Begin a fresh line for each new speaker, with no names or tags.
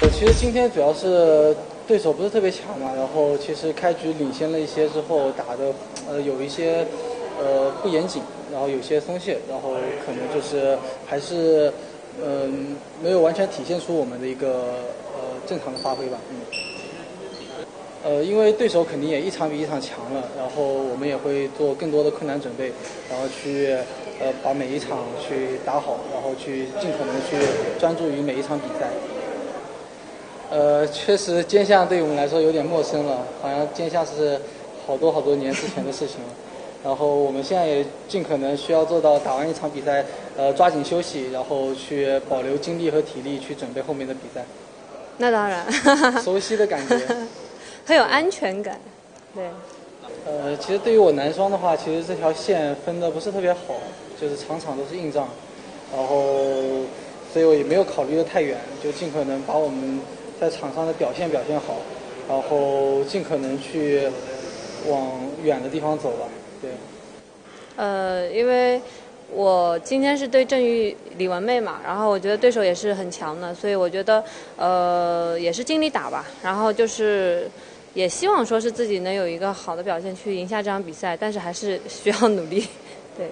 呃，其实今天主要是对手不是特别强嘛，然后其实开局领先了一些之后打的呃有一些呃不严谨，然后有些松懈，然后可能就是还是嗯、没有完全体现出我们的一个呃正常的发挥吧，嗯。呃，因为对手肯定也一场比一场强了，然后我们也会做更多的困难准备，然后去呃把每一场去打好，然后去尽可能去专注于每一场比赛。呃，确实尖下对我们来说有点陌生了，好像尖下是好多好多年之前的事情了。然后我们现在也尽可能需要做到打完一场比赛，呃，抓紧休息，然后去保留精力和体力去准备后面的比赛。
那当然，
熟悉的感觉。
很有安全感。对，
呃，其实对于我男双的话，其实这条线分的不是特别好，就是场场都是硬仗，然后所以我也没有考虑的太远，就尽可能把我们在场上的表现表现好，然后尽可能去往远的地方走吧。对，
呃，因为我今天是对阵于李文妹嘛，然后我觉得对手也是很强的，所以我觉得呃也是尽力打吧，然后就是也希望说是自己能有一个好的表现去赢下这场比赛，但是还是需要努力，对。